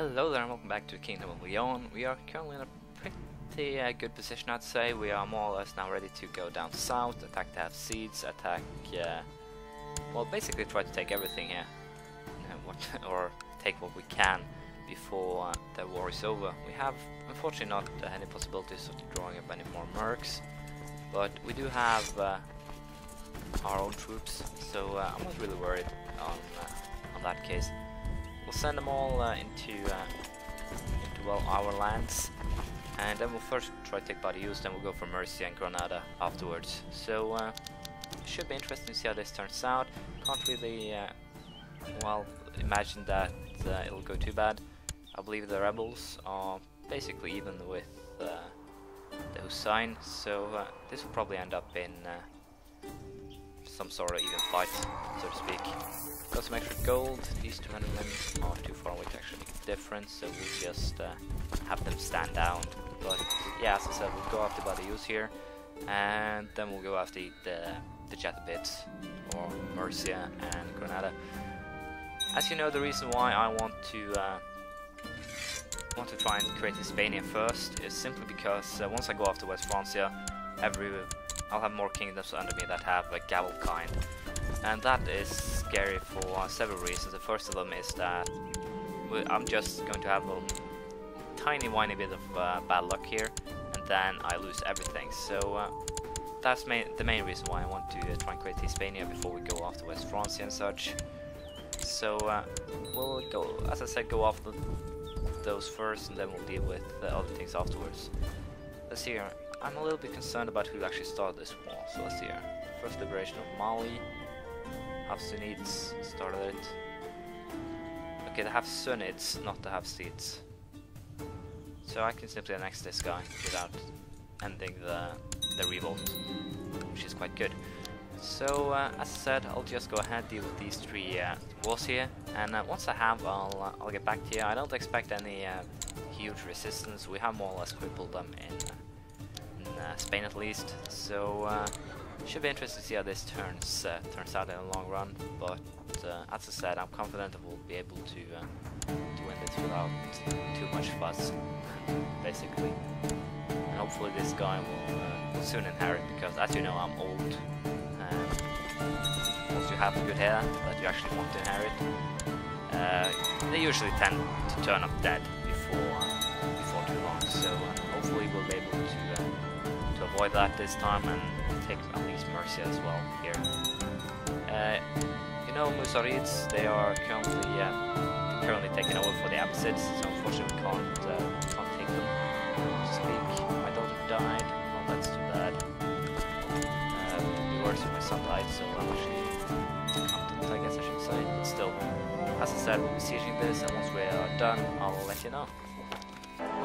Hello there and welcome back to Kingdom of Leon. We are currently in a pretty uh, good position I'd say. We are more or less now ready to go down south, attack the half seeds, attack, uh, well basically try to take everything here. Uh, what, or take what we can before uh, the war is over. We have unfortunately not uh, any possibilities of drawing up any more mercs, but we do have uh, our own troops, so I'm not really worried on, on that case. We'll send them all uh, into, uh, into well our lands, and then we'll first try to take Badajoz, then we'll go for Murcia and Granada afterwards. So uh, should be interesting to see how this turns out. Can't really, uh, well, imagine that uh, it'll go too bad. I believe the rebels are basically even with the Hussein, so this will probably end up in some sort of even fight, so to speak. Got some extra gold, these 200 men are too far away to actually make a difference, so we'll just uh, have them stand down. But yeah, as I said, we'll go after Badajoz here, and then we'll go after the, the Jatabids, or Murcia and Granada. As you know, the reason why I want to uh, want to try and create Hispania first is simply because uh, once I go after West Francia, every I'll have more kingdoms under me that have a Gavelkind. And that is scary for several reasons. The first of them is that I'm just going to have a tiny whiny bit of uh, bad luck here, and then I lose everything. So uh, that's main, the main reason why I want to uh, try and create Hispania before we go after West Francia and such. So uh, we'll go, as I said, go after those first, and then we'll deal with the other things afterwards. Let's see here. I'm a little bit concerned about who actually started this war, so let's see here. First liberation of Mali, Hafsunids started it. Okay, the Hafsunids, not the Hafsids. So I can simply annex this guy without ending the, the revolt, which is quite good. So, uh, as I said, I'll just go ahead deal with these three uh, wars here, and uh, once I have, I'll uh, I'll get back to you. I don't expect any uh, huge resistance. We have more or less crippled them in Spain at least. So uh, should be interesting to see how this turns uh, turns out in the long run. But as I said, I'm confident that we'll be able to to win this without too much fuss, basically. And hopefully this guy will, will soon inherit because, as you know, I'm old. once you have good hair that you actually want to inherit, uh, they usually tend to turn up dead before before too long. So uh, avoid that this time and take at least Murcia as well here. Uh, you know Musarids, they are currently uh, currently taking over for the Abbasids, so unfortunately we can't, uh, can't take them, to speak. My daughter died, oh that's too bad. Uh, worse my son died, so I'm actually content, I guess I should say, but still. As I said, we'll be sieging this, and once we are done, I'll let you know.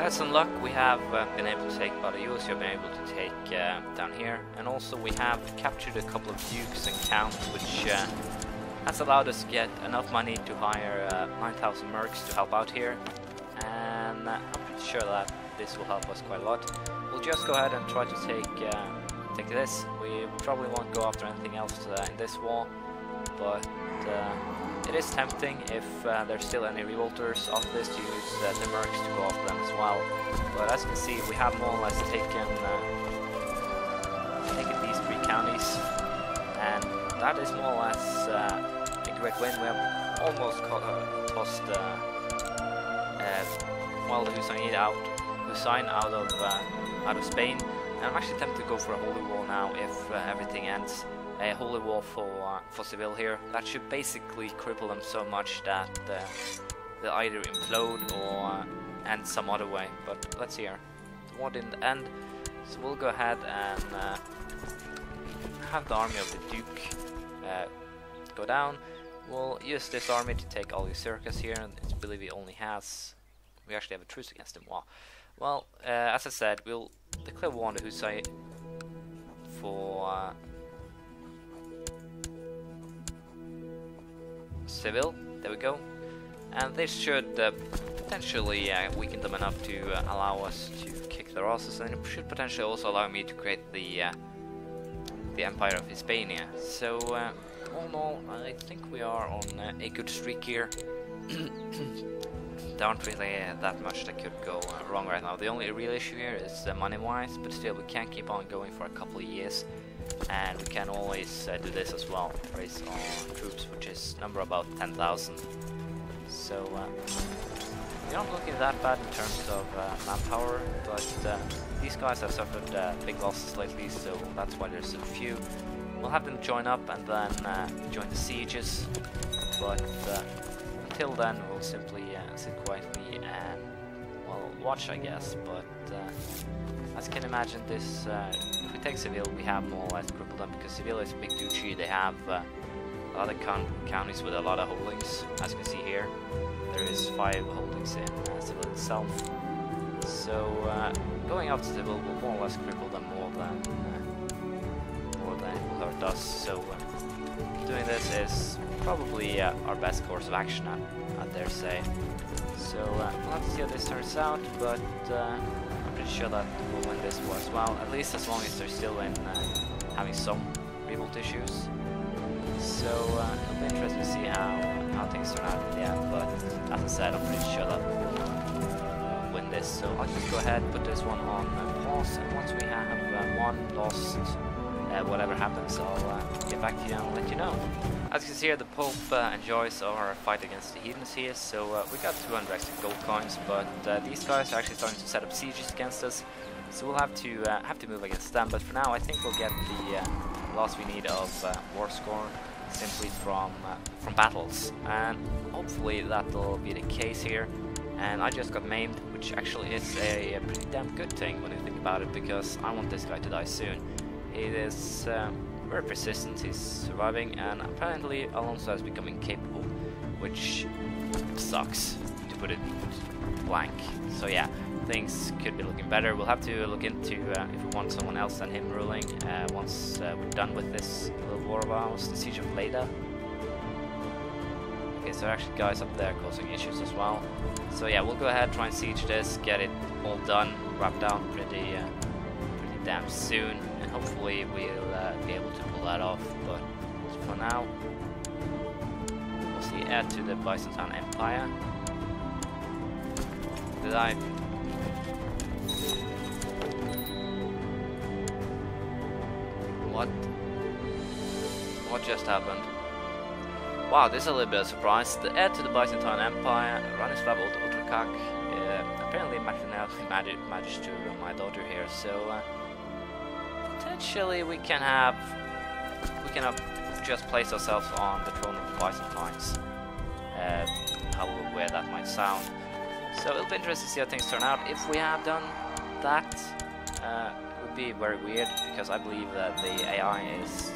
We had some luck, we have uh, been able to take Badajoz, we have been able to take uh, down here, and also we have captured a couple of dukes and counts, which uh, has allowed us to get enough money to hire uh, 9,000 mercs to help out here, and uh, I'm pretty sure that this will help us quite a lot. We'll just go ahead and try to take uh, take this. We probably won't go after anything else in this war, but it is tempting if uh, there's still any revolters of this to use uh, the mercs to go after them as well. But as you can see, we have more or less taken, uh, taken these three counties, and that is more or less uh, a great win. We have almost uh, tossed uh, well the Hussein out, Hussein out of out of Spain. And I'm actually tempted to go for a holy war now if everything ends a holy war for uh, for Seville here. That should basically cripple them so much that uh, they'll either implode or uh, end some other way. But let's see here. The war didn't end, so we'll go ahead and uh, have the army of the Duke go down. We'll use this army to take all the circus here, and I believe it only has. We actually have a truce against him. Wow. Well, as I said, we'll declare war on the Hussite for Seville. There we go. And this should uh, potentially uh, weaken them enough to uh, allow us to kick their asses, and it should potentially also allow me to create the uh, the Empire of Hispania. So, uh, all in all, I think we are on uh, a good streak here. there aren't really that much that could go wrong right now. The only real issue here is money-wise, but still we can't keep on going for a couple of years. And we can always uh, do this as well, raise on troops, which is number about 10,000. So uh, we're not looking that bad in terms of uh, manpower, but uh, these guys have suffered uh, big losses lately, so that's why there's so few. We'll have them join up and then uh, join the sieges, but until then we'll simply sit quietly and, well, watch I guess, but as you can imagine this, if we take Seville we have more or less crippled them, because Seville is a big duchy, they have a lot of counties with a lot of holdings, as you can see here. There is five holdings in uh, Seville itself. So uh, going to Seville will more or less cripple them more than uh, more than it will hurt us. So uh, doing this is probably uh, our best course of action, I dare say. So uh, we'll have to see how this turns out, but I'm pretty sure that we'll win this war as well. At least as long as they're still in having some revolt issues. So uh, it'll be interesting to see how, how things turn out in the end, but as I said, I'm pretty sure that we'll uh, win this. So I'll just go ahead put this one on uh, pause, and once we have uh, won, lost, uh, whatever happens, I'll uh, get back to you and let you know. As you can see here, the Pope uh, and enjoys our fight against the heathens here, so uh, we got 200 extra gold coins, but uh, these guys are actually starting to set up sieges against us, so we'll have to have to move against them, but for now I think we'll get the loss we need of war score simply from uh, from battles and hopefully that'll be the case here and I just got maimed which actually is a, pretty damn good thing when you think about it because I want this guy to die soon. He is uh, very persistent he's surviving and apparently Alonso is becoming capable which sucks to put it blank so yeah things could be looking better. We'll have to look into uh, if we want someone else than him ruling uh, once uh, we're done with this little war of ours, the Siege of Leda. Okay, so actually guys up there causing issues as well. So yeah, we'll go ahead, try and siege this, get it all done, wrapped down pretty, uh, pretty damn soon, and hopefully we'll uh, be able to pull that off. But for now, we'll see add to the Byzantine Empire. Did I What? What just happened? Wow, this is a little bit of a surprise. The heir to the Byzantine Empire, Ranislav Otrokak, uh, apparently matrimonially managed to my daughter here, so uh, potentially we can have we can have just place ourselves on the throne of the Byzantines. Uh, how weird that might sound. So it'll be interesting to see how things turn out. If we have done that, uh, would be very weird because I believe that the AI is,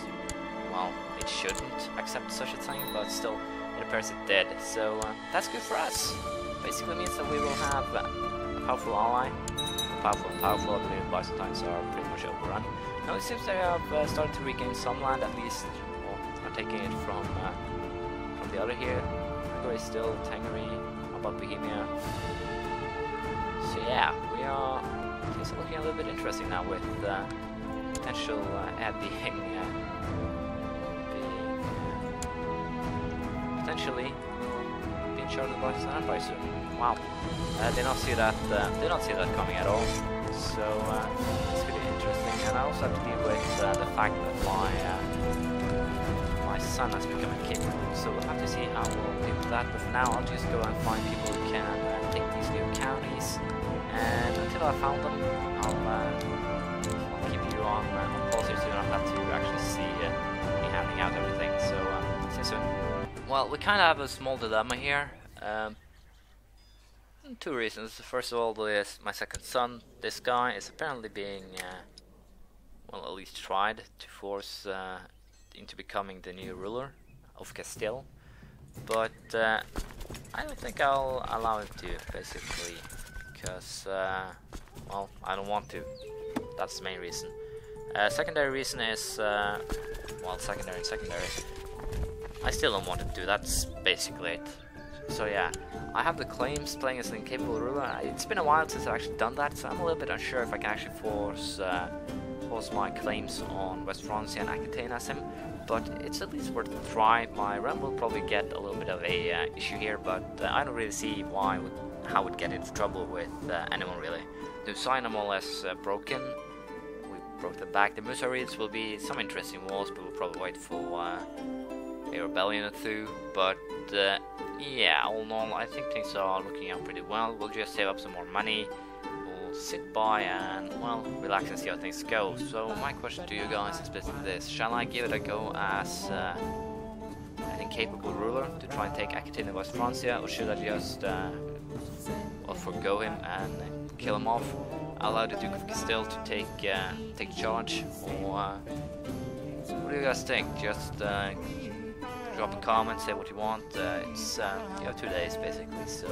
well, it shouldn't accept such a thing, but still, it appears it did. So uh, that's good for us. Basically means that we will have a powerful ally. Powerful and powerful, I believe Byzantines are pretty much overrun. Now it seems they have uh, started to regain some land, at least, well, are taking it from uh, from the other here. Hungary still, Tengri, how about Bohemia? So yeah, we are things are looking a little bit interesting now with uh, potential uh, being, uh, being uh, potentially being charted by Standby soon. Wow, uh, did not see that. Uh, did not see that coming at all. So uh, it's to be interesting, also to deal with uh, the fact that my my son has become incapable. So we'll have to see how we'll deal with that. But for now, I'll just go and find people who can take these new counties and until I found them, I'll, uh, I'll keep you on, uh, here so you don't have to actually see uh, me handing out everything, so uh, see you soon. Well, we kind of have a small dilemma here. Um, two reasons. First of all, this my second son, this guy, is apparently being, uh, well, at least tried to force uh, into becoming the new ruler of Castile. But uh, I don't think I'll allow him to, basically because, uh, well, I don't want to. That's the main reason. Uh, secondary reason is, uh, well, secondary and secondary. I still don't want to do. That's basically it. So yeah, I have the claims playing as an incapable ruler. It's been a while since I've actually done that, so I'm a little bit unsure if I can actually force uh, force my claims on West Francia and Aquitaine as him. But it's at least worth a try. My realm will probably get a little bit of a uh, issue here, but uh, I don't really see why how would get into trouble with uh, anyone really. The are more or less uh, broken. We broke them back. The Musarids will be some interesting wars, but we'll probably wait for uh, a rebellion or two. But uh, yeah, all in all, I think things are looking out pretty well. We'll just save up some more money. Sit by and well relax and see how things go. So my question to you guys is basically this: Shall I give it a go as uh, an incapable ruler to try and take Aquitaine and West Francia, or should I just uh, well forgo him and kill him off? Allow the Duke of Castile to take uh, take charge, or uh, what do you guys think? Just uh, drop a comment, say what you want. Uh, it's uh, you have two days basically, so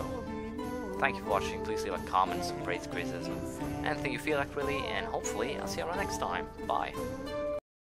thank you for watching. Please leave a comment, some praise, criticism, anything you feel like really, and hopefully I'll see you around next time. Bye.